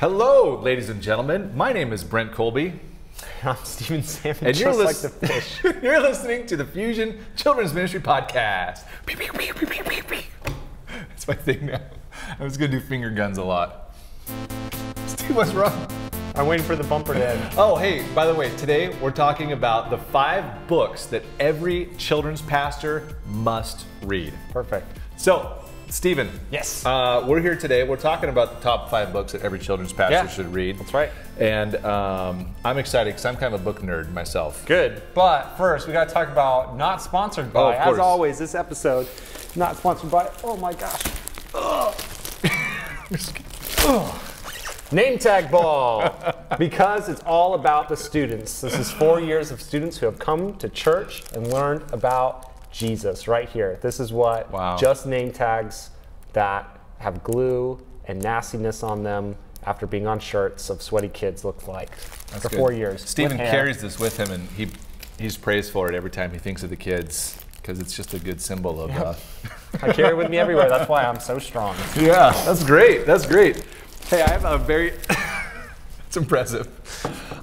Hello, ladies and gentlemen. My name is Brent Colby, I'm Stephen Salmon, and just you're, like the fish. you're listening to the Fusion Children's Ministry Podcast. That's my thing now. I was gonna do finger guns a lot. Steve, what's wrong? I'm waiting for the bumper to end. Oh, hey, by the way, today we're talking about the five books that every children's pastor must read. Perfect. So, Stephen. Yes. Uh, we're here today. We're talking about the top five books that every children's pastor Yeah, should read. that's right. And um, I'm excited because I'm kind of a book nerd myself. Good. But first, we got to talk about not sponsored by. Oh, As always, this episode not sponsored by. Oh my gosh. Name tag ball because it's all about the students. This is four years of students who have come to church and learned about Jesus right here. This is what Wow. just name tags that have glue and nastiness on them after being on shirts of sweaty kids look like for Good. four years. Stephen carries this with him, and he he's praised for it every time he thinks of the kids because it's just a good symbol of. Uh, I carry it with me everywhere. That's why I'm so strong. yeah, that's great. That's great. Hey, I have a very. it's impressive.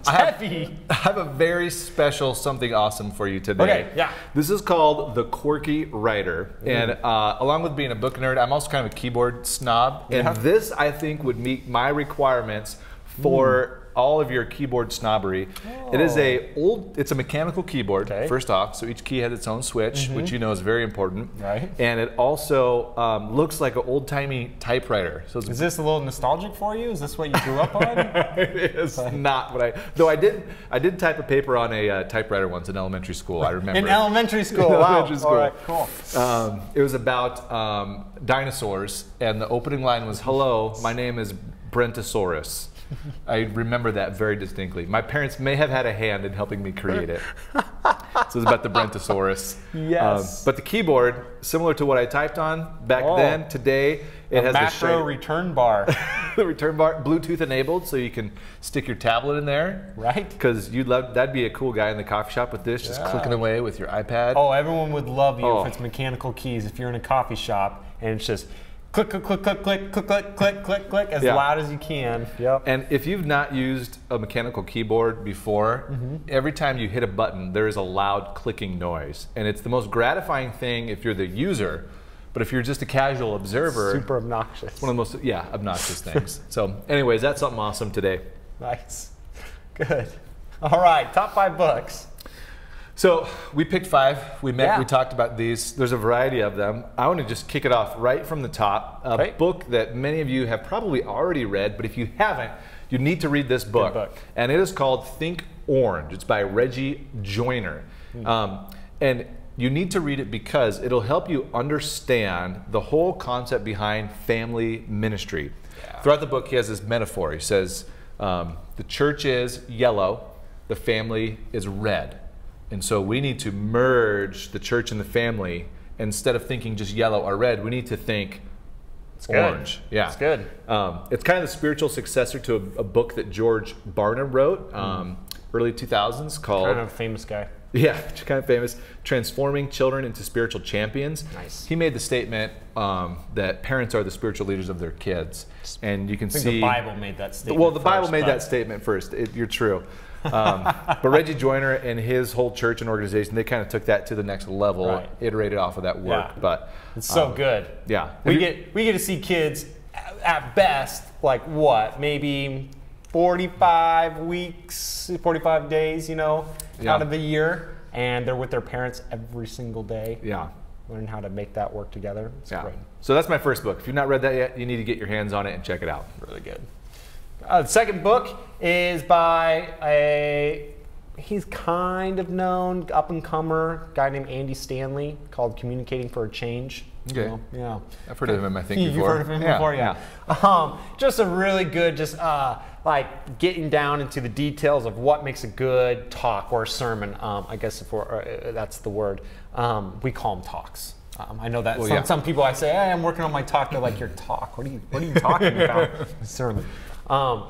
I have, Heavy. I have a very special something awesome for you today. Okay, yeah. This is called the Qwerkywriter, and uh, along with being a book nerd, I'm also kind of a keyboard snob, Yeah. and this I think would meet my requirements for all of your keyboard snobbery. It is a old, it's a mechanical keyboard. Okay. First off, so each key has its own switch, which you know is very important. Right. And it also um, looks like an old timey typewriter. So it's Is this a little nostalgic for you? Is this what you grew up on? it is not what I. Though I did, I did type a paper on a uh, typewriter once in elementary school. I remember. In elementary school. In wow. elementary school. All right, cool. Um, it was about um, dinosaurs, and the opening line was, "Hello, my name is Brentosaurus." I remember that very distinctly. My parents may have had a hand in helping me create it. so it was about the Brentosaurus. Yes. Um, but the keyboard, similar to what I typed on back Oh. then, today it has the Macro return bar. the return bar, Bluetooth enabled, so you can stick your tablet in there. Right. Because you'd love that'd be a cool guy in the coffee shop with this, just clicking away with your iPad. Oh, everyone would love you Oh. if it's mechanical keys. If you're in a coffee shop and it's just click, click, click, click, click, click, click, click, click, click, as Yeah. loud as you can. Yep. And if you've not used a mechanical keyboard before, Mm-hmm. every time you hit a button, there is a loud clicking noise. And it's the most gratifying thing if you're the user, but if you're just a casual observer, Super obnoxious. one of the most yeah, obnoxious things. so anyways, that's something awesome today. Nice. Good. All right, top five books. So we picked five. We met. Yeah. We talked about these. There's a variety of them. I want to just kick it off right from the top. A book that many of you have probably already read, but if you haven't, you need to read this book. book. And it is called Think Orange. It's by Reggie Joyner. Hmm. Um, and you need to read it because it'll help you understand the whole concept behind family ministry. Throughout the book, he has this metaphor. He says, um, The church is yellow, the family is red. And so we need to merge the church and the family. Instead of thinking just yellow or red, we need to think good. orange. Yeah, It's good. Um, it's kind of the spiritual successor to a, a book that George Barna wrote, um, early 2000s, called Kind of a famous guy. yeah, kind of famous, transforming children into spiritual champions. Nice. He made the statement um, that parents are the spiritual leaders of their kids, and you can I think see the Bible made that statement. well, the Bible first, made but- that statement first. It, you're true. Um, but Reggie Joyner and his whole church and organization, they kind of took that to the next level, Right. iterated off of that work. Yeah. But It's so um, good. yeah. We you- get we get to see kids at- best like what maybe 45 weeks 45 days you know Yeah. out of the year and they're with their parents every single day Yeah. learn how to make that work together it's Yeah. great So that's my first book. If you've not read that yet, you need to get your hands on it and check it out. really good uh, the second book is by a he's kind of known up and comer guy named andy stanley called communicating for a change Okay. You know, yeah I've heard of him, I think, You've before. heard of him Yeah, before, yeah. Um, just a really good, just uh, like getting down into the details of what makes a good talk or a sermon. Um, I guess if we're, uh, that's the word. Um, we call them talks. Um, I know that Well, some, yeah. some people I say, hey, I'm working on my talk. They're like, your talk? What are you, what are you talking about? Sermon. Um,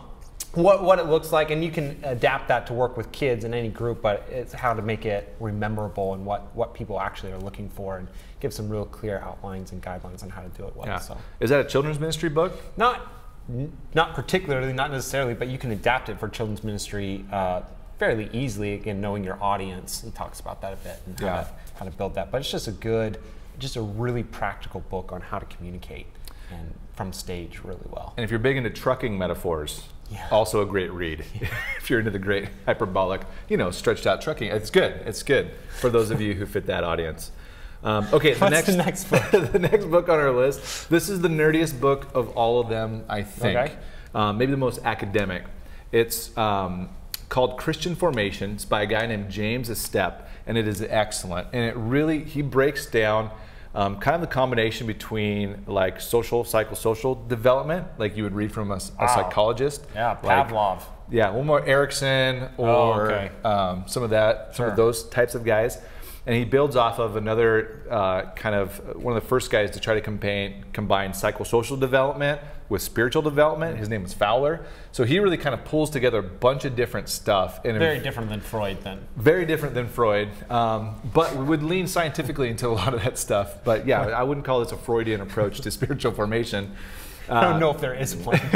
what, what it looks like, and you can adapt that to work with kids in any group, but it's how to make it rememberable and what, what people actually are looking for and give some real clear outlines and guidelines on how to do it well. Yeah. So Is that a children's ministry book? not n- not particularly, not necessarily, but you can adapt it for children's ministry uh, fairly easily. Again, knowing your audience, he talks about that a bit and how, Yeah. to, how to build that. But it's just a good, just a really practical book on how to communicate and from stage really well. And if you're big into trucking metaphors, Yeah. also a great read. if you're into the great hyperbolic, you know, stretched out trucking, it's good. It's good for those of you who fit that audience. Um, okay, the next, the next book? the next book on our list. This is the nerdiest book of all of them, I think. Okay. Um, maybe the most academic. It's um, called Christian Formation. It's by a guy named James Estep, and it is excellent. And it really he breaks down um, kind of the combination between like social psychosocial development, like you would read from a Wow. psychologist. Yeah, like- Pavlov. yeah, one more Erikson or Oh, okay. um, some of that, some Sure. of those types of guys. And he builds off of another uh, kind of one of the first guys to try to combine, combine psychosocial development with spiritual development. His name was Fowler. So he really kind of pulls together a bunch of different stuff. And Very different than Freud, then. very different than Freud, um, but we would lean scientifically into a lot of that stuff. But yeah, I wouldn't call this a Freudian approach to spiritual formation. I don't know if there is one.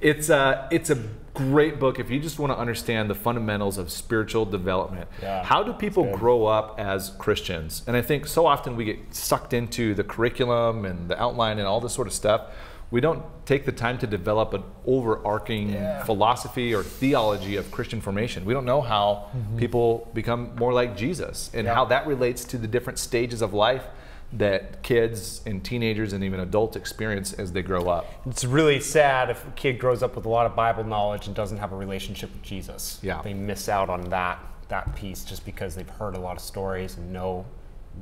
it's uh, it's a great book if you just want to understand the fundamentals of spiritual development. Yeah, How do people grow up as Christians? And I think so often we get sucked into the curriculum and the outline and all this sort of stuff. We don't take the time to develop an overarching Yeah. philosophy or theology of Christian formation. We don't know how people become more like Jesus and. Yeah. how that relates to the different stages of life that kids and teenagers and even adults experience as they grow up. It's really sad if a kid grows up with a lot of Bible knowledge and doesn't have a relationship with Jesus. Yeah. They miss out on that that piece just because they've heard a lot of stories and know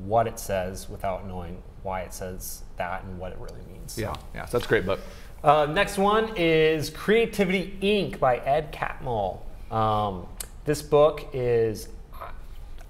what it says without knowing why it says that and what it really means. Yeah, yeah, so that's a great book. Uh, next one is Creativity Inc. by Ed Catmull. Um, this book is,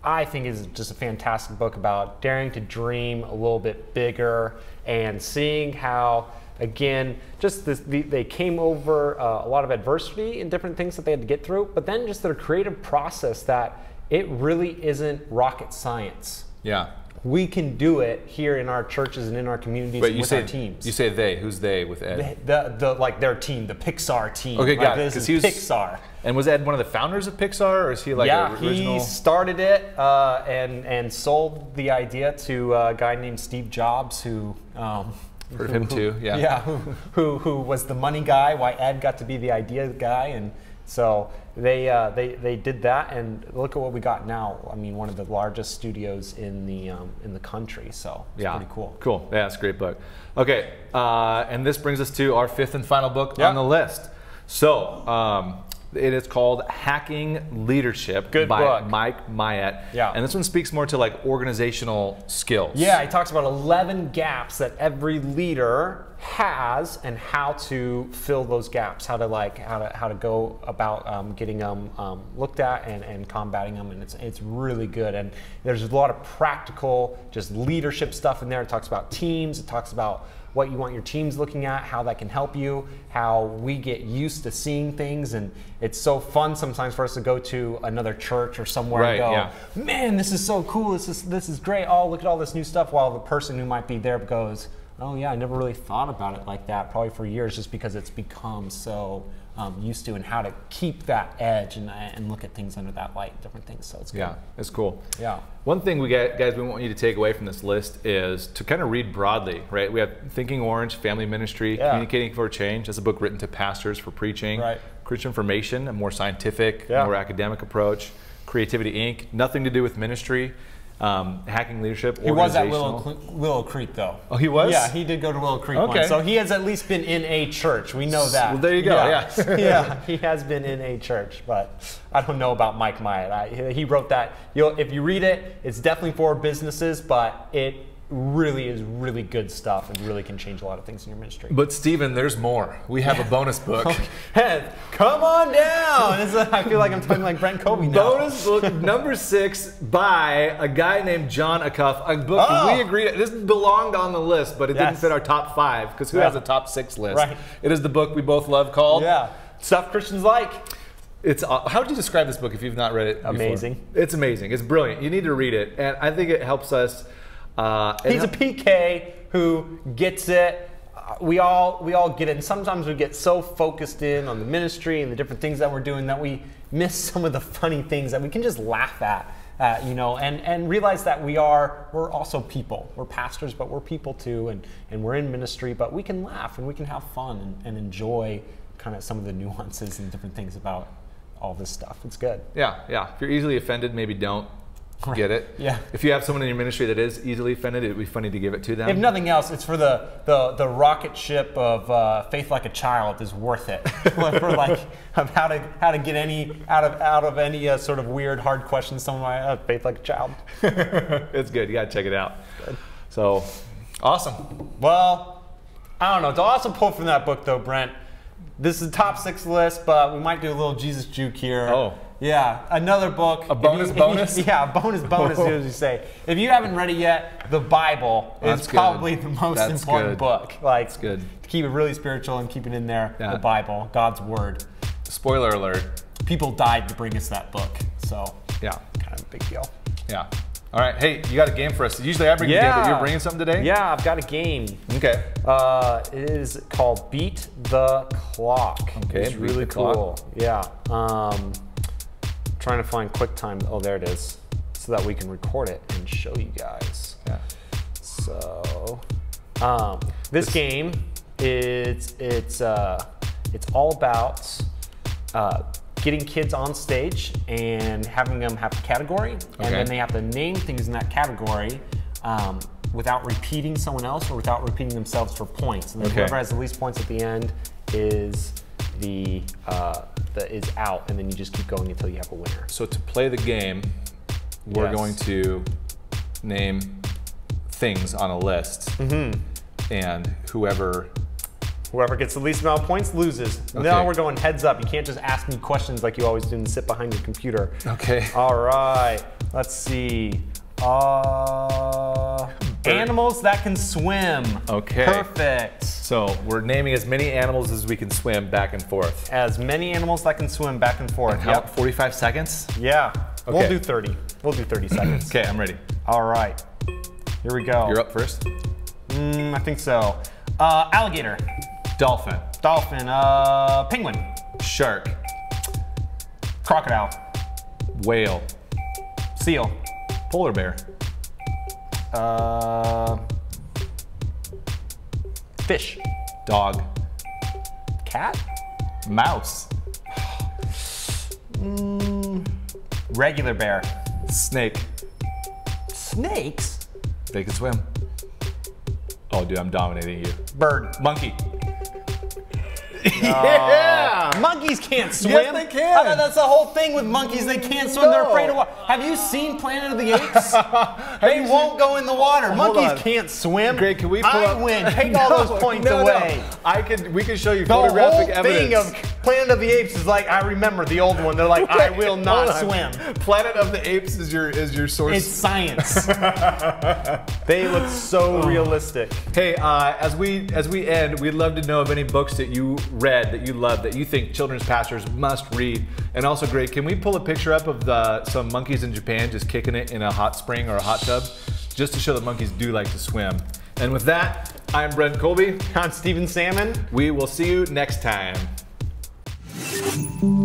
I think, is just a fantastic book about daring to dream a little bit bigger and seeing how, again, just this, the, they came over uh, a lot of adversity and different things that they had to get through, but then just their creative process that it really isn't rocket science. Yeah. We can do it here in our churches and in our communities and you with say our teams you say they. Who's they with Ed? the, the like their team, the Pixar team. Okay, like, got it. This 'cause is he was Pixar. And was Ed one of the founders of Pixar, or is he like yeah, original? he started it uh, and and sold the idea to a guy named Steve Jobs, who. Um, Heard of him who- too, yeah. Yeah, who, who who was the money guy? Why Ed got to be the idea guy, and so they uh, they they did that, and look at what we got now. I mean, one of the largest studios in the um, in the country. So it's yeah, pretty cool. Cool. Yeah, it's a great book. Okay, uh, and this brings us to our fifth and final book Yeah. on the list. So um, it is called Hacking Leadership Good by book. Mike Myatt. Yeah. And this one speaks more to like organizational skills. Yeah, he talks about 11 gaps that every leader has and how to fill those gaps, how to like how to how to go about um, getting them um, looked at and, and combating them, and it's it's really good. And there's a lot of practical, just leadership stuff in there. It talks about teams. It talks about what you want your teams looking at, how that can help you, how we get used to seeing things, and it's so fun sometimes for us to go to another church or somewhere Right, and go, yeah. man, this is so cool. This is this is great. Oh, look at all this new stuff. While the person who might be there goes, oh yeah, I never really thought about it like that. Probably for years, just because it's become so um, used to, and how to keep that edge and, and look at things under that light, different things. So it's good. Yeah, it's cool. Yeah. One thing we get, guys, we want you to take away from this list is to kind of read broadly, right? We have Thinking Orange, Family Ministry, Yeah. Communicating for Change. That's a book written to pastors for preaching. Right. Christian Formation, a more scientific, Yeah. more academic approach. Creativity Inc., nothing to do with ministry. Um, hacking leadership, He was at. Willow, Cl- Willow Creek, though. Oh, he was? Yeah, he did go to Willow Creek Okay. once. So he has at least been in a church. We know that. Well, there you go, Yeah, yeah. yeah, he has been in a church, but I don't know about Mike Myatt. I, he wrote that. You'll, if you read it, it's definitely for businesses, but it really is really good stuff and really can change a lot of things in your ministry. But Stephen, there's more. We have a bonus book. Hey, come on down. Uh, I feel like I'm talking like Brent Covey now. Bonus book number six by a guy named John Acuff. A book Oh. we agree this belonged on the list, but it didn't fit our top five because who Yeah. has a top six list? Right. It is the book we both love called. Yeah, stuff Christians like. It's how would you describe this book if you've not read it? before? Amazing. It's amazing. It's brilliant. You need to read it, and I think it helps us. Uh, He's a PK who gets it. uh, we all we all get it. And sometimes we get so focused in on the ministry and the different things that we're doing that we miss some of the funny things that we can just laugh at. Uh, you know, and, and realize that we are we're also people. We're pastors, but we're people too, and, and we're in ministry, but we can laugh and we can have fun and, and enjoy kind of some of the nuances and different things about all this stuff. It's good. Yeah, yeah. If you're easily offended, maybe don't get it. Yeah. If you have someone in your ministry that is easily offended, it would be funny to give it to them. If nothing else, it's for the the, the rocket ship of uh, faith like a child is worth it for like of how to how to get any out of out of any uh, sort of weird hard questions. Someone might uh, faith like a child. it's good. You gotta check it out. So, awesome. Well, I don't know. To also pull from that book though, Brent. This is a top six list, but we might do a little Jesus juke here. Oh. Yeah, another book. A bonus you- bonus? yeah, a bonus bonus, as you say. If you haven't read it yet, the Bible That's is good. probably the most That's important good. book. Like, That's good. To keep it really spiritual and keep it in there, Yeah. the Bible, God's Word. Spoiler alert. People died to bring us that book, so Yeah, kind of a big deal. yeah. All right. Hey, you got a game for us. Usually I bring the game, but you're bringing something today. Yeah, I've got a game. Okay. Uh, it is called Beat the Clock. Okay, it's really the Clock. cool. Yeah. Um, trying to find QuickTime. Oh, there it is, so that we can record it and show you guys. Yeah. So, um, this game is it's uh, it's all about uh, getting kids on stage and having them have a category, Okay. and then they have to name things in that category. Um, without repeating someone else or without repeating themselves for points. And then Okay. whoever has the least points at the end is the, uh, the is out, and then you just keep going until you have a winner. So to play the game, we're Yes. going to name things on a list, Mm-hmm. and whoever. Whoever gets the least amount of points loses. Okay. Now we're going heads up. You can't just ask me questions like you always do and sit behind your computer. Okay. All right. Let's see. Uh, animals that can swim. Okay. Perfect. So we're naming as many animals as we can swim back and forth. As many animals that can swim back and forth. How, Yep. 45 seconds? Yeah. We'll do 30. We'll do 30 seconds. Okay, I'm ready. All right. Here we go. You're up first. Mm, I think so. Uh, alligator. Dolphin. Dolphin. Uh, penguin. Shark. Crocodile. Whale. Seal. Polar bear. Uh, fish. Dog. Cat. Mouse. Regular bear. Snake. Snakes. They can swim. Oh, dude, I'm dominating you. Bird. Monkey. Monkeys can't swim. they can. I thought that's the whole thing with monkeys. They can't swim. They're afraid of water. Have you seen Planet of the Apes? they won't go in the water. Hold monkeys on. can't swim. Great, can we pull I up? win. Take all those points no, no. away. I could. We can show you The whole photographic thing evidence. Planet of the Apes is like I remember the old one. They're like I will not swim. Planet of the Apes is your is your source. It's science. they look so realistic. Hey, uh, as we as we end, we'd love to know of any books that you read that you love that you think children's pastors must read. And also, great, can we pull a picture up of the some monkeys in Japan just kicking it in a hot spring or a hot tub, just to show that monkeys do like to swim. And with that, I'm Brent Colby. I'm Stephen Salmon. We will see you next time. Thank you.